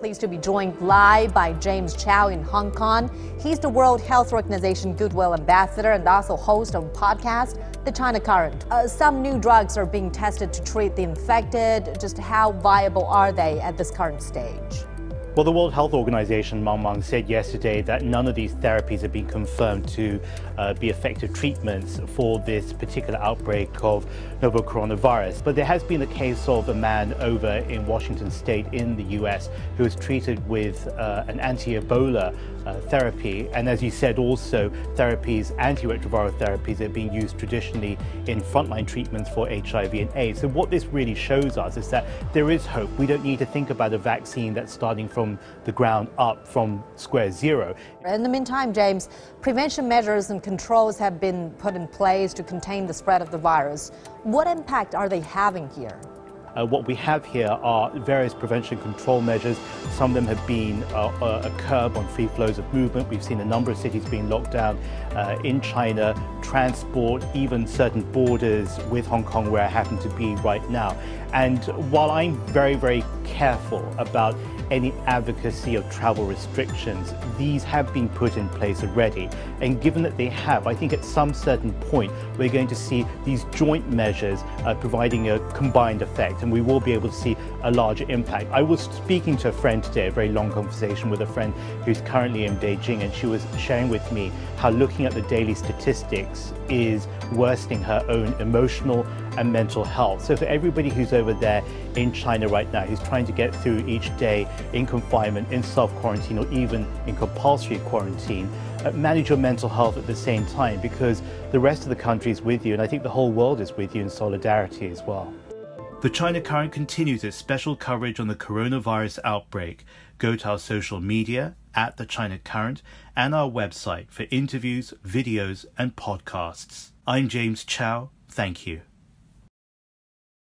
pleased to be joined live by James Chau in Hong Kong. He's the World Health Organization Goodwill Ambassador and also host of podcast, The China Current. Uh, some new drugs are being tested to treat the infected. Just how viable are they at this current stage? Well, the World Health Organization, Mang Mang, said yesterday that none of these therapies have been confirmed to uh, be effective treatments for this particular outbreak of novel coronavirus. But there has been a case of a man over in Washington state in the US who was treated with uh, an anti Ebola uh, therapy. And as you said, also therapies, antiretroviral therapies, are being used traditionally in frontline treatments for HIV and AIDS. So, what this really shows us is that there is hope. We don't need to think about a vaccine that's starting from from the ground up from square zero. In the meantime, James, prevention measures and controls have been put in place to contain the spread of the virus. What impact are they having here? Uh, what we have here are various prevention control measures. Some of them have been uh, uh, a curb on free flows of movement. We've seen a number of cities being locked down uh, in China, transport, even certain borders with Hong Kong where I happen to be right now. And while I'm very, very careful about any advocacy of travel restrictions, these have been put in place already. And given that they have, I think at some certain point we're going to see these joint measures uh, providing a combined effect and we will be able to see a larger impact. I was speaking to a friend today, a very long conversation with a friend who's currently in Beijing and she was sharing with me how looking at the daily statistics is worsening her own emotional and mental health. So for everybody who's over there in China right now, who's trying to get through each day in confinement, in self-quarantine, or even in compulsory quarantine, uh, manage your mental health at the same time because the rest of the country is with you, and I think the whole world is with you in solidarity as well. The China Current continues its special coverage on the coronavirus outbreak. Go to our social media at the China Current and our website for interviews, videos, and podcasts. I'm James Chau. Thank you.